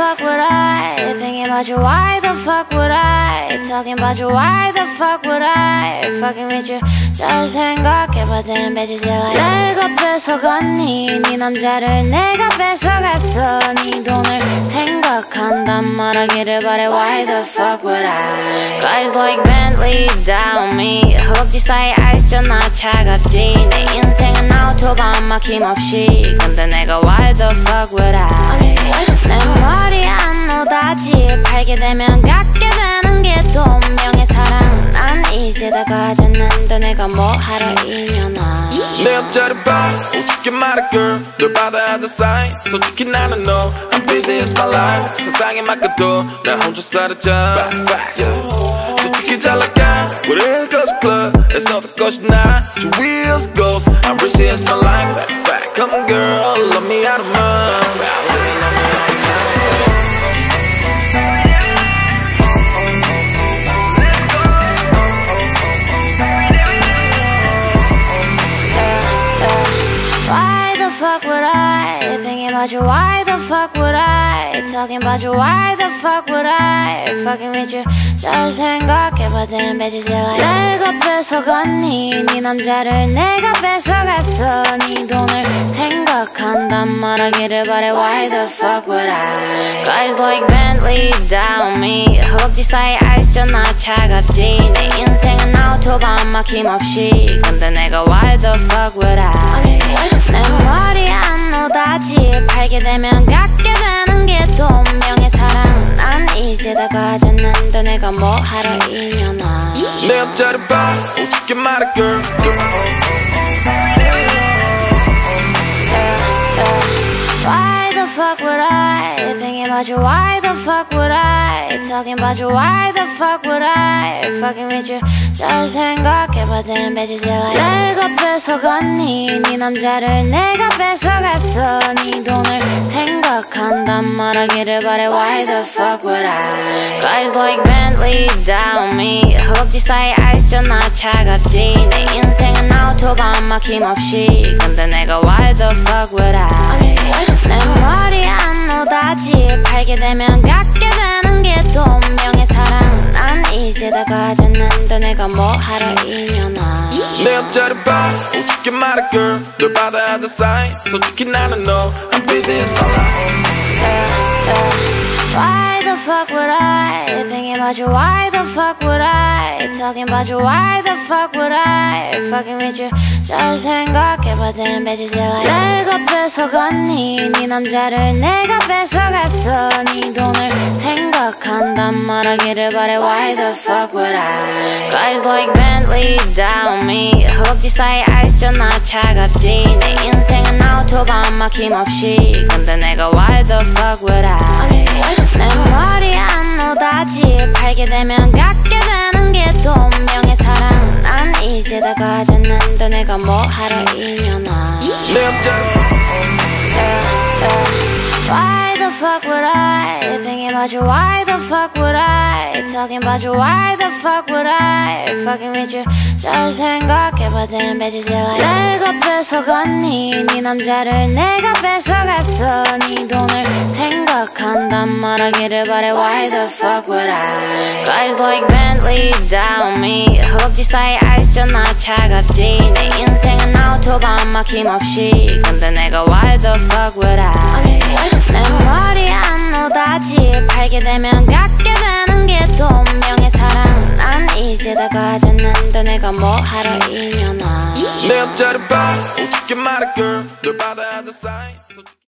fuck what I? Thinking about you, why the fuck would I? Talking about you, why the fuck would I? Fucking with you, 잘 생각해봤던 bitches be like 내가 뺏어갔니? 네 남자를 내가 뺏어갔어 네 돈을 생각한단 말하기를 바래 Why the fuck would I? Guys like Bentley down me 허벅지 사이 아이스 존나 차갑지 내 인생은 아우토반 막힘없이 근데 내가 Why the fuck would I? 내 머리 안 노다지 팔게 되면 갖게 되는 게 돈명의 사랑. 난 이제 다 가졌는데 내가 뭐 하러 이년아 내 앞자리 봐 오직게 말해 girl. 널 받아야 돼 sign. 솔직히 나는 no I'm busy it's my life. 세상에 맡겨도 나 혼자 살았자. 솔직히 잘 나가 우린 거지 club. 에서 더 것이 나. Two wheels goes I'm rich it's my life. Come on girl. Love me out of mind fuck would I? Thinking about you, why the fuck would I? Talking about you, why the fuck would I? Fucking with you, 잘 생각해봤던 bitches be like 내가 뺏어갔니? 네 남자를 내가 뺏어갔어 네 돈을 생각한단 말하기를 바래 Why the fuck would I? Guys like Bentley down me 허벅지 사이 아이스 존나 차갑지 내 인생은 아우토반 막힘없이 근데 내가 Why the fuck would I? 팔게 되면 갖게 되는 게 돈명의 사랑 난 이제 다 가졌는데 내가 뭐 하러 이년아 내 앞자리 봐 오직게 말해 girl Why the fuck would I? Thinking about you, why the fuck would I? Talking about you, why the fuck would I? Fucking with you, 잘 생각해봤던 bitches be like 내가 뺏어갔니? 네 남자를 내가 네 돈을 생각한단 말하기를 바래 Why the fuck would I? Guys like Bentley down me. 허벅지 사이 아이스 존나 차갑지 내 인생은 아우토반 막힘없이. 근데 내가 Why the fuck would I? 내 머리 안 노다지. 팔게 되면 갖게 되는 게 돈명의 사랑. 난 이제 다 가졌는데 내가 뭐 하러 이년아 내 앞자리 봐. 오직게 말해 girl. 널 받아야 돼 sign. 솔직히 나는 no I'm busy it's my life fuck would I? Thinking about you, why the fuck would I? Talking about you, why the fuck would I? Fucking with you, 잘 생각해봤던 bitches be like 내가 뺏어갔니? 네 남자를 내가 뺏어갔어 네 돈을 생각한단 말하기를 바래 Why the fuck would I? Guys like Bentley down me 허벅지 사이 아이스 존나 차갑지 내 인생은 아우토반 막힘없이 근데 내가 Why the fuck would I? 내 내가 뭐 하러 이년아 내 앞자리 Why the fuck would I? Thinking about you, why the fuck would I? Talking about you, why the fuck would I? Fucking with you, 잘 생각해봤던 bitches be like 내가 뺏어갔니? 네 남자를 내가 뺏어갔어 네 돈을 생각한단 말하기를 바래 Why the fuck would I? Guys like Bentley down me 허벅지 사이 아이스 존나 차갑지 내 인생은 아우토반 막힘없이 근데 내가 Why the fuck would I? 내 머리 안 노다지 팔게 되면 갖게 되는 게 돈명의 사랑. 난 이제 다 가졌는데 내가 뭐 하러 이년아 내 앞자리 봐. 오직게 말해 girl. 널 받아야 돼 sign